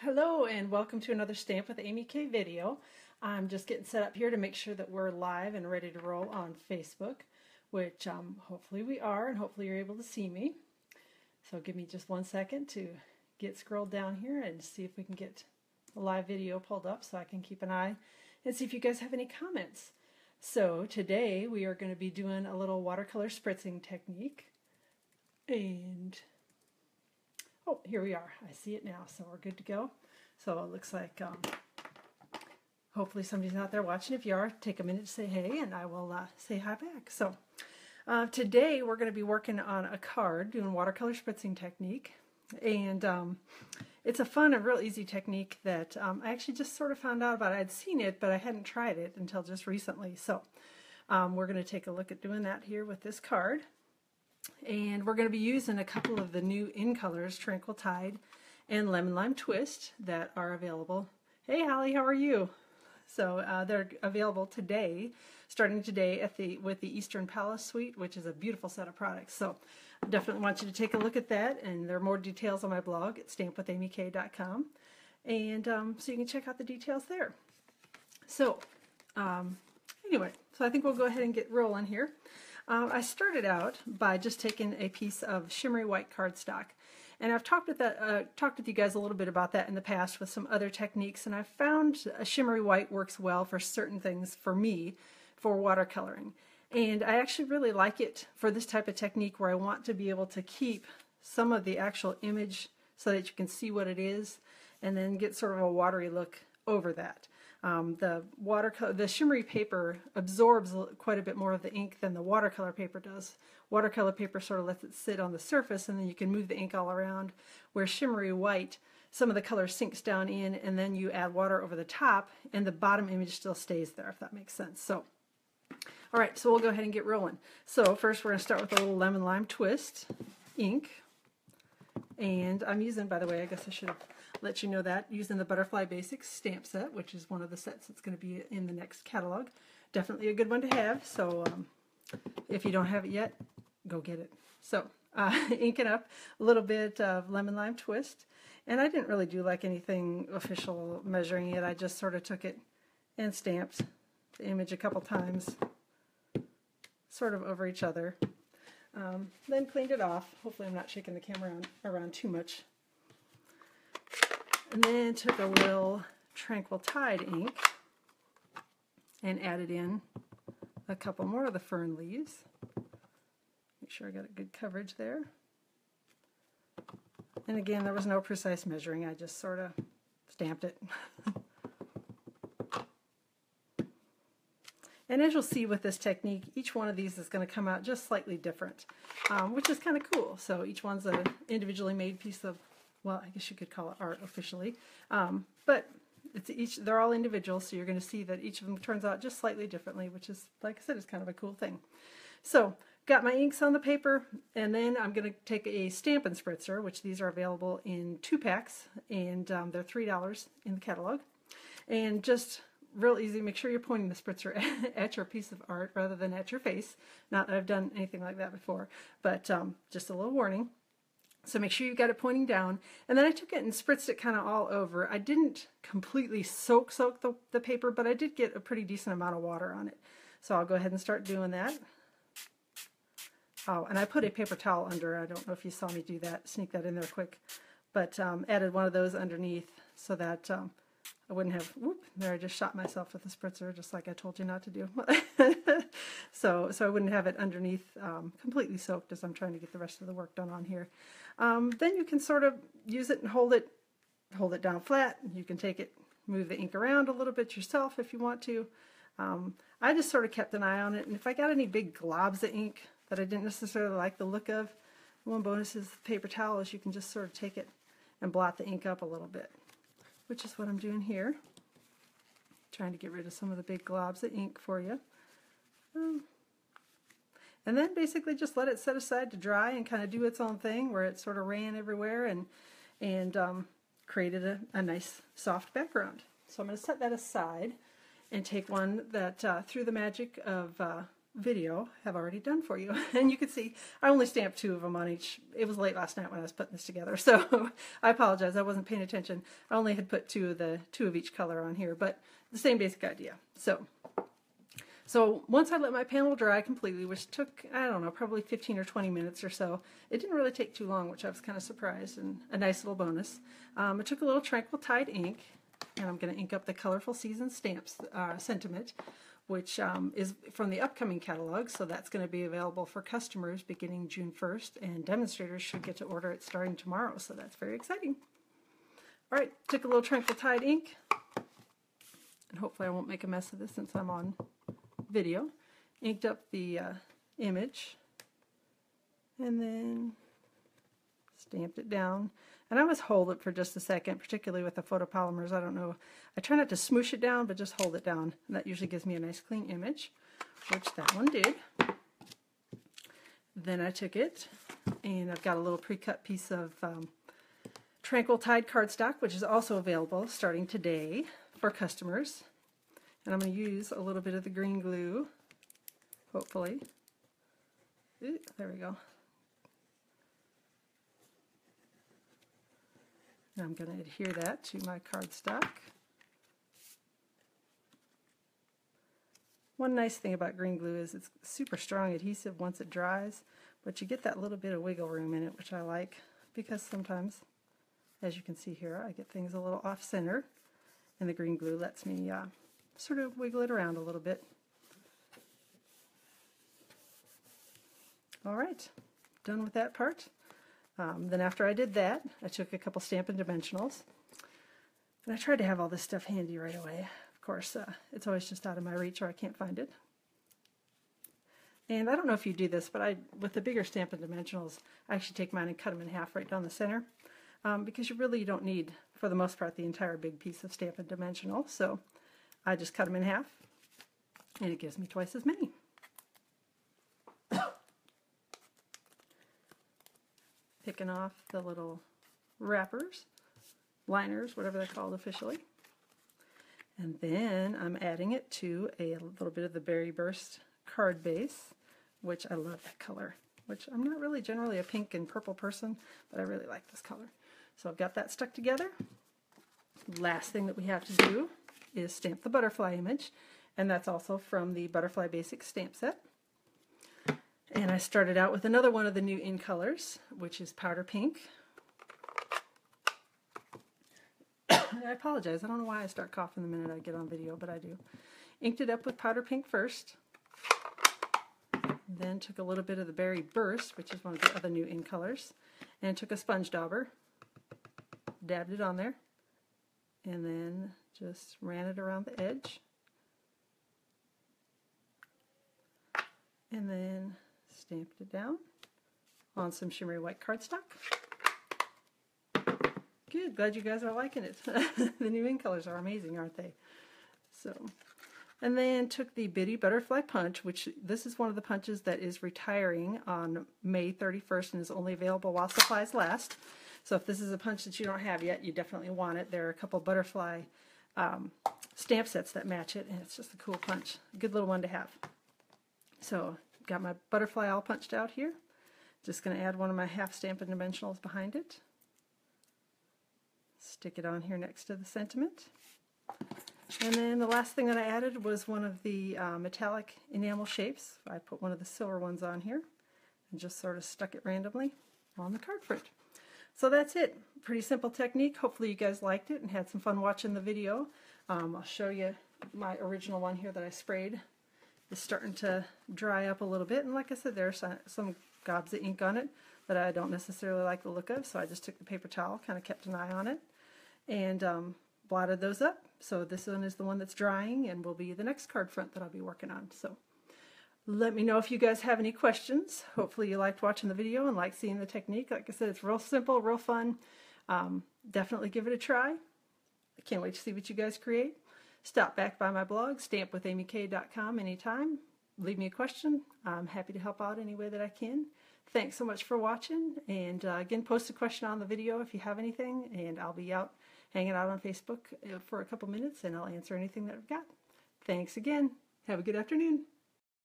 Hello and welcome to another Stamp with Amy K video. I'm just getting set up here to make sure that we're live and ready to roll on Facebook, which um, hopefully we are and hopefully you're able to see me. So give me just one second to get scrolled down here and see if we can get a live video pulled up so I can keep an eye and see if you guys have any comments. So today we are going to be doing a little watercolor spritzing technique and Oh, here we are. I see it now, so we're good to go. So it looks like um, hopefully somebody's out there watching. If you are, take a minute to say hey, and I will uh, say hi back. So uh, today we're going to be working on a card, doing watercolor spritzing technique. And um, it's a fun and real easy technique that um, I actually just sort of found out about. I'd seen it, but I hadn't tried it until just recently. So um, we're going to take a look at doing that here with this card. And we're going to be using a couple of the new in colors, Tranquil Tide and Lemon Lime Twist, that are available. Hey, Holly, how are you? So uh, they're available today, starting today at the with the Eastern Palace Suite, which is a beautiful set of products. So I definitely want you to take a look at that, and there are more details on my blog at stampwithamyk.com, and um, so you can check out the details there. So um, anyway, so I think we'll go ahead and get rolling here. Uh, I started out by just taking a piece of shimmery white cardstock. And I've talked with that, uh, talked with you guys a little bit about that in the past with some other techniques, and I've found a shimmery white works well for certain things for me for watercoloring. And I actually really like it for this type of technique where I want to be able to keep some of the actual image so that you can see what it is and then get sort of a watery look over that. Um, the watercolor, the shimmery paper absorbs quite a bit more of the ink than the watercolor paper does. Watercolor paper sort of lets it sit on the surface and then you can move the ink all around, where shimmery white, some of the color sinks down in and then you add water over the top and the bottom image still stays there, if that makes sense. So, all right, so we'll go ahead and get rolling. So first we're going to start with a little lemon lime twist ink. And I'm using, by the way, I guess I should have let you know that using the Butterfly Basics stamp set, which is one of the sets that's going to be in the next catalog. Definitely a good one to have. So um, if you don't have it yet, go get it. So uh, inking up a little bit of lemon lime twist. And I didn't really do like anything official measuring it. I just sort of took it and stamped the image a couple times, sort of over each other. Um, then cleaned it off. Hopefully I'm not shaking the camera around, around too much. And then took a little Tranquil Tide ink and added in a couple more of the fern leaves. Make sure I got a good coverage there. And again, there was no precise measuring. I just sort of stamped it. and as you'll see with this technique, each one of these is going to come out just slightly different, um, which is kind of cool. So each one's an individually made piece of well, I guess you could call it art officially, um, but it's each they're all individual, so you're going to see that each of them turns out just slightly differently, which is, like I said, is kind of a cool thing. So got my inks on the paper, and then I'm going to take a Stampin' Spritzer, which these are available in two packs, and um, they're $3 in the catalog. And just real easy, make sure you're pointing the spritzer at your piece of art rather than at your face. Not that I've done anything like that before, but um, just a little warning. So make sure you got it pointing down. And then I took it and spritzed it kind of all over. I didn't completely soak soak the, the paper, but I did get a pretty decent amount of water on it. So I'll go ahead and start doing that. Oh, and I put a paper towel under. I don't know if you saw me do that, sneak that in there quick. But um, added one of those underneath so that um, I wouldn't have, whoop, there I just shot myself with the spritzer, just like I told you not to do. so, so I wouldn't have it underneath um, completely soaked as I'm trying to get the rest of the work done on here. Um, then you can sort of use it and hold it, hold it down flat. You can take it, move the ink around a little bit yourself if you want to. Um, I just sort of kept an eye on it, and if I got any big globs of ink that I didn't necessarily like the look of, one bonus is paper towel is you can just sort of take it and blot the ink up a little bit which is what I'm doing here. Trying to get rid of some of the big globs of ink for you. Um, and then basically just let it set aside to dry and kind of do its own thing where it sort of ran everywhere and, and um, created a, a, nice soft background. So I'm going to set that aside and take one that uh, through the magic of uh, video have already done for you. And you can see I only stamped two of them on each. It was late last night when I was putting this together, so I apologize. I wasn't paying attention. I only had put two of the two of each color on here, but the same basic idea. So, so once I let my panel dry completely, which took, I don't know, probably 15 or 20 minutes or so, it didn't really take too long, which I was kind of surprised and a nice little bonus. Um, I took a little Tranquil Tide ink, and I'm going to ink up the Colorful Season Stamps uh, sentiment which um, is from the upcoming catalog, so that's going to be available for customers beginning June 1st, and demonstrators should get to order it starting tomorrow, so that's very exciting. All right, took a little Tranquil Tide ink, and hopefully I won't make a mess of this since I'm on video. Inked up the uh, image, and then stamped it down. And I always hold it for just a second, particularly with the photopolymers. I don't know. I try not to smoosh it down, but just hold it down. And that usually gives me a nice clean image, which that one did. Then I took it, and I've got a little pre-cut piece of um, Tranquil Tide cardstock, which is also available starting today for customers. And I'm going to use a little bit of the green glue, hopefully. Ooh, there we go. I'm going to adhere that to my cardstock. One nice thing about green glue is it's super strong adhesive once it dries, but you get that little bit of wiggle room in it, which I like, because sometimes, as you can see here, I get things a little off-center, and the green glue lets me uh, sort of wiggle it around a little bit. All right, done with that part. Um, then after I did that, I took a couple Stampin' Dimensionals. And I tried to have all this stuff handy right away. Of course, uh, it's always just out of my reach or I can't find it. And I don't know if you do this, but I, with the bigger Stampin' Dimensionals, I actually take mine and cut them in half right down the center. Um, because you really don't need, for the most part, the entire big piece of Stampin' Dimensional. So I just cut them in half, and it gives me twice as many. Off the little wrappers, liners, whatever they're called officially. And then I'm adding it to a little bit of the Berry Burst card base, which I love that color, which I'm not really generally a pink and purple person, but I really like this color. So I've got that stuck together. Last thing that we have to do is stamp the butterfly image, and that's also from the Butterfly Basic stamp set. And I started out with another one of the new in colors, which is powder pink. I apologize. I don't know why I start coughing the minute I get on video, but I do. Inked it up with powder pink first. Then took a little bit of the Berry Burst, which is one of the other new in colors, and took a sponge dauber, dabbed it on there, and then just ran it around the edge. And then stamped it down on some shimmery white cardstock. Good, glad you guys are liking it. the new ink colors are amazing, aren't they? So, and then took the Bitty Butterfly Punch, which this is one of the punches that is retiring on May 31st and is only available while supplies last. So if this is a punch that you don't have yet, you definitely want it. There are a couple butterfly um, stamp sets that match it, and it's just a cool punch. A good little one to have. So got my butterfly all punched out here. Just going to add one of my half Stampin' Dimensionals behind it. Stick it on here next to the sentiment. And then the last thing that I added was one of the uh, metallic enamel shapes. I put one of the silver ones on here and just sort of stuck it randomly on the card front. So that's it. Pretty simple technique. Hopefully you guys liked it and had some fun watching the video. Um, I'll show you my original one here that I sprayed is starting to dry up a little bit. And like I said, there's some, gobs of ink on it that I don't necessarily like the look of, so I just took the paper towel, kind of kept an eye on it, and um, blotted those up. So this one is the one that's drying and will be the next card front that I'll be working on. So let me know if you guys have any questions. Hopefully you liked watching the video and like seeing the technique. Like I said, it's real simple, real fun. Um, definitely give it a try. I can't wait to see what you guys create. Stop back by my blog, stampwithamyk.com anytime. Leave me a question. I'm happy to help out any way that I can. Thanks so much for watching. And uh, again, post a question on the video if you have anything, and I'll be out hanging out on Facebook uh, for a couple minutes and I'll answer anything that I've got. Thanks again. Have a good afternoon.